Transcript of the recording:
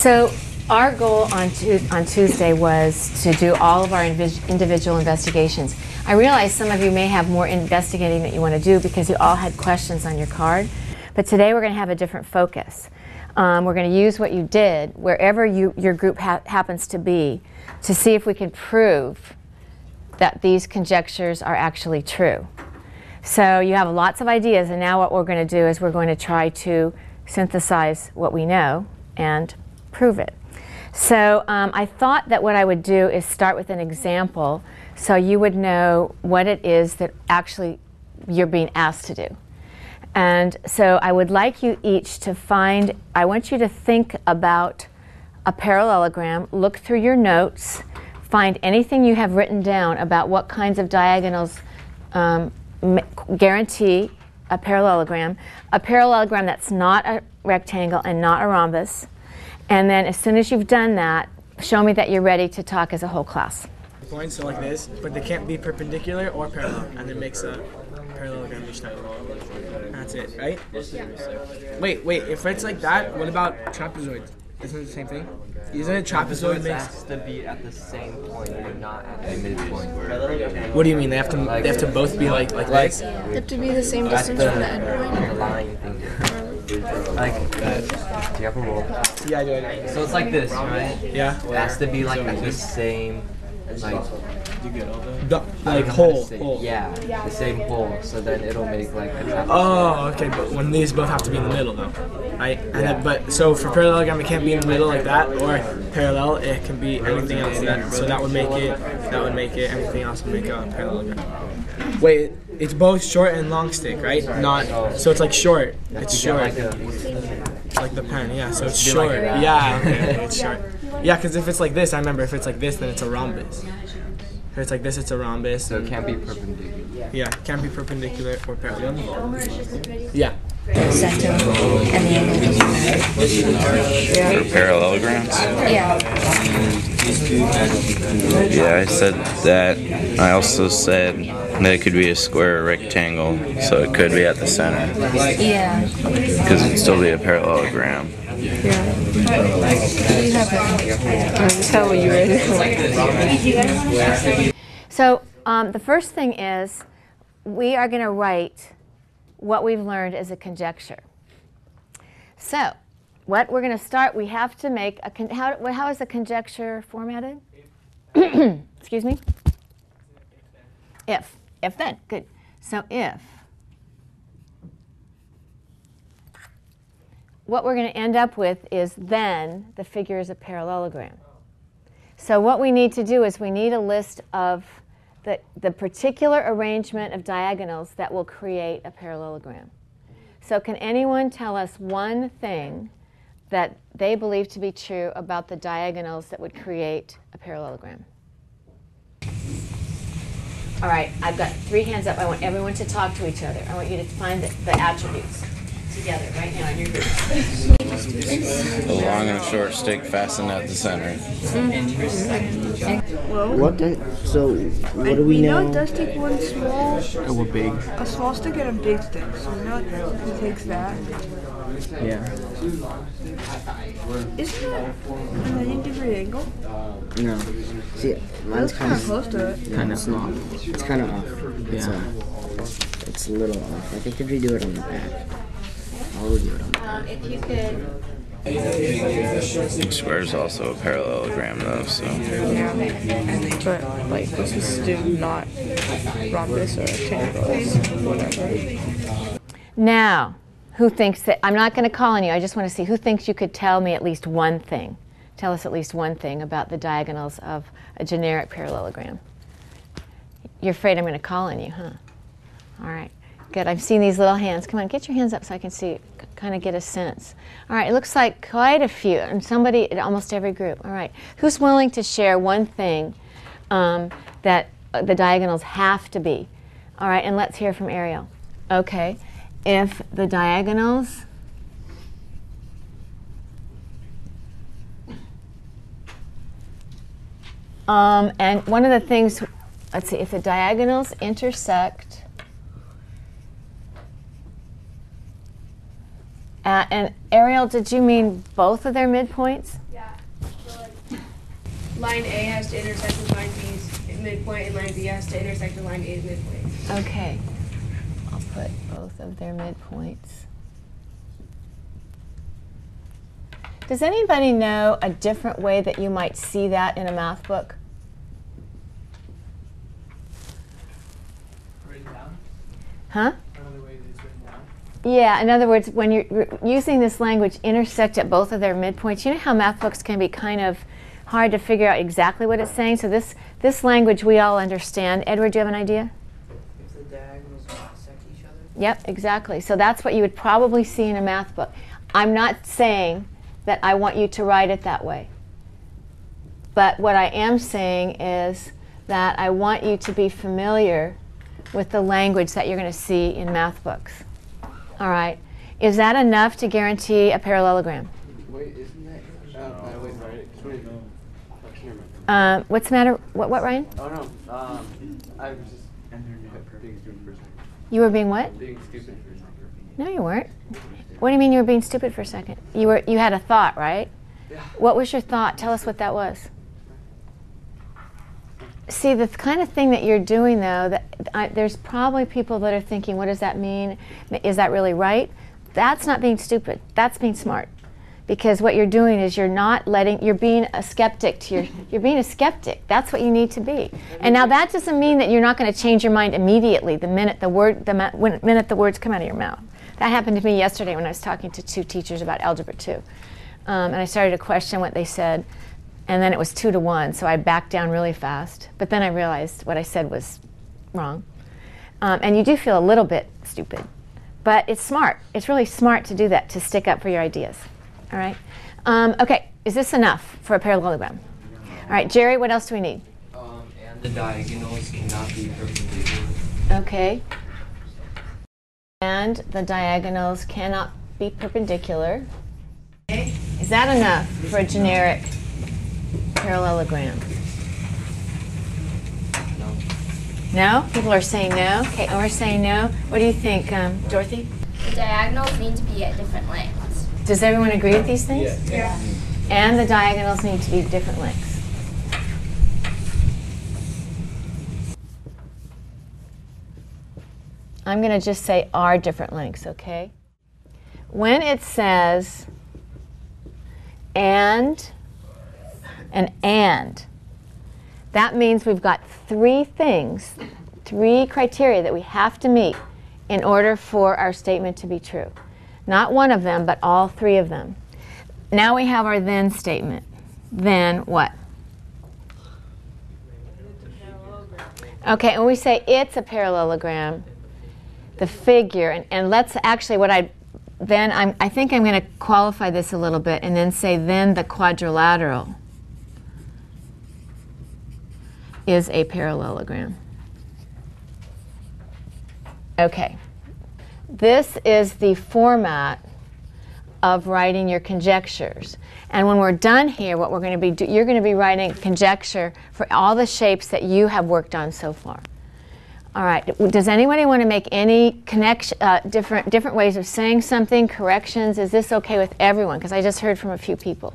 So our goal on, on Tuesday was to do all of our individual investigations. I realize some of you may have more investigating that you want to do because you all had questions on your card, but today we're going to have a different focus. Um, we're going to use what you did wherever you, your group ha- happens to be to see if we can prove that these conjectures are actually true. So you have lots of ideas, and now what we're going to do is we're going to try to synthesize what we know and prove it. So um, I thought that what I would do is start with an example so you would know what it is that actually you're being asked to do. And so I would like you each to find, I want you to think about a parallelogram, look through your notes, find anything you have written down about what kinds of diagonals um, guarantee a parallelogram, a parallelogram that's not a rectangle and not a rhombus. And then as soon as you've done that, show me that you're ready to talk as a whole class. points so like this, but they can't be perpendicular or parallel, and it makes a parallelogram each time. That's it, right? Yeah. Wait, wait. If it's like that, what about trapezoids? Isn't it the same thing? Isn't it trapezoid makes? has to be at the same point and not at the midpoint. What do you mean? They have to. They have to both be like like this. They have to be the same distance the, from the end point. the line thing. Like, do you have a roll? Yeah, I do. I do. So it's like this, right? Yeah. It has to be like at the same, like, The, like hole, say- hole. yeah, the same hole. So then it'll make like a trapezoid. Oh, okay. But when these both have to be in the middle, though, right? And then, but so for parallelogram, it can't be in the middle like that, or parallel, it can be anything else. That so that would make it. That would make it. Anything else would make a parallelogram. Wait, it's both short and long stick, right? Not so it's like short. It's short, like like the pen. Yeah, so it's be like short. Yeah, okay, it's short. Yeah, because if it's like this, I remember if it's like this, then it's a rhombus. If it's like this, it's a rhombus. so it can't be perpendicular. Yeah, it can't be perpendicular or parallel. Yeah. Center and the angle. For parallelograms? Yeah. Yeah, I said that. I also said that it could be a square or rectangle, so it could be at the center. Yeah. Because it'd still be a parallelogram. You have it. Tell you ready. So um, the first thing is we are going to write what we've learned as a conjecture. So what we're going to start, we have to make a con- how, how is a conjecture formatted? Excuse me. If if then good. So if what we're going to end up with is then the figure is a parallelogram. So what we need to do is we need a list of the, the particular arrangement of diagonals that will create a parallelogram. So can anyone tell us one thing that they believe to be true about the diagonals that would create a parallelogram? All right, I've got three hands up. I want everyone to talk to each other. I want you to find the, the attributes together right now in your group. A long and a short stick fastened at the center. Mm-hmm. What does so? What do we we know know? it does take one small, Oh, we're big. a small stick and a big stick. So we know it takes that. Yeah. Isn't that a 90 degree angle? No. See, mine's That's kind kind of of close to it. kind of off. It's kind of off. It's, uh, it's a little off. I think if we do it on the back, I'll do it on the back. Um, if you could Square is also a parallelogram, though, so. Yeah. But like let's just do not rhombus or rectangles, whatever. Now, who thinks that I'm not going to call on you. I just want to see who thinks you could tell me at least one thing. Tell us at least one thing about the diagonals of a generic parallelogram. You're afraid I'm going to call on you, huh? All right. Good. I've seen these little hands. Come on, get your hands up so I can see, kind of get a sense. All right. It looks like quite a few, and somebody in almost every group. All right. Who's willing to share one thing um, that uh, the diagonals have to be? All right. And let's hear from Ariel. Okay. If the diagonals Um, and one of the things, let's see, if the diagonals intersect Uh, and Ariel, did you mean both of their midpoints? Yeah. So like, line A has to intersect with line B's midpoint, and line B has to intersect with line A's midpoint. Okay. Put both of their midpoints. Does anybody know a different way that you might see that in a math book? Huh? Yeah, in other words, when you're using this language, intersect at both of their midpoints. You know how math books can be kind of hard to figure out exactly what it's saying? So this, this language we all understand. Edward, do you have an idea? If the diagonals bisect each other. Yep, exactly. So that's what you would probably see in a math book. I'm not saying that I want you to write it that way. But what I am saying is that I want you to be familiar with the language that you're going to see in math books. All right. Is that enough to guarantee a parallelogram? Wait, isn't that? Uh, wait, right. Wait, no. I can't remember. Um, what's the matter? What, what, Ryan? Oh no. Um, I was just being stupid for a second. You were being what? Being stupid for a second. No, you weren't. What do you mean you were being stupid for a second? You were. You had a thought, right? Yeah. What was your thought? Tell us what that was. See, the kind of thing that you're doing, though, that I, there's probably people that are thinking, "What does that mean? Is that really right?" That's not being stupid. That's being smart, because what you're doing is you're not letting. You're being a skeptic. To your, you're being a skeptic. That's what you need to be. And now that doesn't mean that you're not going to change your mind immediately the minute the word, the minute the words come out of your mouth. That happened to me yesterday when I was talking to two teachers about algebra two, um, and I started to question what they said and then it was two to one, so I backed down really fast. But then I realized what I said was wrong. Um, and you do feel a little bit stupid, but it's smart. It's really smart to do that, to stick up for your ideas. All right? Um, okay, is this enough for a parallelogram? All right, Jerry, what else do we need? Um, and the diagonals cannot be perpendicular. Okay. And the diagonals cannot be perpendicular. Okay. Is that enough for a generic parallelogram? No. No? People are saying no? Okay, and we're saying no. What do you think, um, Dorothy? The diagonals need to be at different lengths. Does everyone agree with these things? Yeah. And the diagonals need to be different lengths. I'm going to just say are different lengths, okay? When it says and and and, that means we've got three things, three criteria that we have to meet in order for our statement to be true. Not one of them, but all three of them. Now we have our then statement. Then what? Okay, and we say it's a parallelogram, the figure, and, and let's actually, what I then I'm, I think I'm going to qualify this a little bit and then say then the quadrilateral is a parallelogram. Okay. This is the format of writing your conjectures. And when we're done here, what we're going to be do, you're going to be writing conjecture for all the shapes that you have worked on so far. All right. Does anybody want to make any connection, uh, different different ways of saying something, corrections? Is this okay with everyone? Because I just heard from a few people.